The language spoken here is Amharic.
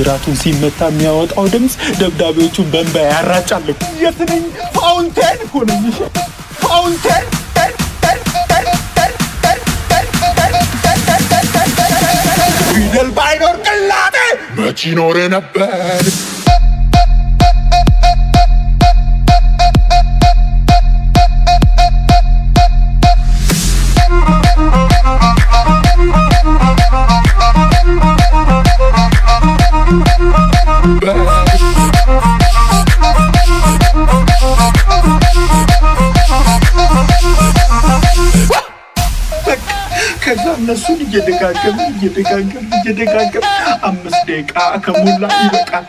ማጅራቱን ሲመታ የሚያወጣው ድምፅ ደብዳቤዎቹን በእንባ ያራጫል። የት ነኝ? fountain እኮ ነኝ። fountain ፊደል ባይኖር ቅላጤ መች ይኖር ነበር? ከዛ እነሱን እየደጋገምን እየደጋገምን እየደጋገምን አምስት ደቂቃ ከሞላ ይበቃል።